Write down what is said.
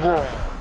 Uh.